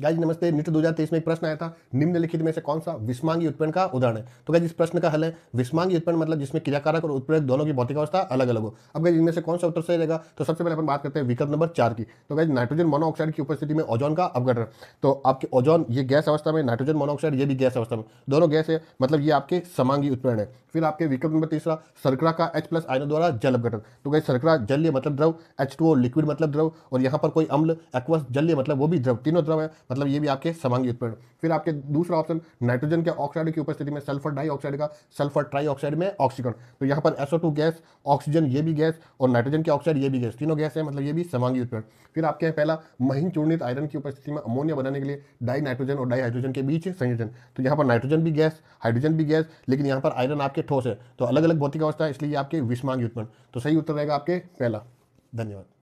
Guys नमस्ते NEET 2023 में एक प्रश्न आया था। निम्नलिखित में से कौन सा विस्मांगी उत्पन्न का उदाहरण है? तो गाइज़ इस प्रश्न का हल है, विस्मांगी उत्पन्न मतलब जिसमें क्रियाकारक और उत्प्रेरक दोनों की भौतिक अवस्था अलग अलग हो। अब गाइज़ इनमें से कौन सा उत्तर सही रहेगा? तो सबसे पहले अपन बात करते हैं विकल्प नंबर चार की। तो गाइज़ नाइट्रोजन मोनोऑक्साइड की उपस्थिति में ओजोन का अपघटन तो आपके ओजोन, ये गैस अवस्था में नाइट्रोजन मोनोऑक्साइड, ये भी गैस अवस्था में। दोनों गैस है मतलब ये आपके समांगी उत्पन्न है। फिर आपके विकल्प नंबर तीसरा, सरकरा का एच प्लस आयनों द्वारा जल अपघटन तो गाइज़ सरकरा जलीय मतलब द्रव एच लिक्विड मतलब द्रव, और यहाँ पर कोई अम्ल एक्वस जलीय मतलब वो भी द्रव। तीनों द्रव है। मतलब ये भी आपके समांगी उत्पन्न फिर आपके दूसरा ऑप्शन, नाइट्रोजन के ऑक्साइड की उपस्थिति में सल्फ़र डाइऑक्साइड का, सल्फ़र ट्राइऑक्साइड में ऑक्सीजन तो यहाँ पर SO2 गैस, ऑक्सीजन ये भी गैस और नाइट्रोजन के ऑक्साइड ये भी गैस। तीनों गैस है मतलब ये भी समांगी उत्पन्न फिर आपके हैं पहला, महीन चूर्णित आयरन की उपस्थिति में अमोनिया बनाने के लिए डाई नाइट्रोजन और डाई हाइड्रोजन के बीच संयोजन। तो यहाँ पर नाइट्रोजन भी गैस, हाइड्रोजन भी गैस, लेकिन यहाँ पर आयरन आपके ठोस है। तो अलग अलग भौतिक अवस्था है इसलिए आपके विषमांगी उत्पन्न तो सही उत्तर रहेगा आपके पहला। धन्यवाद।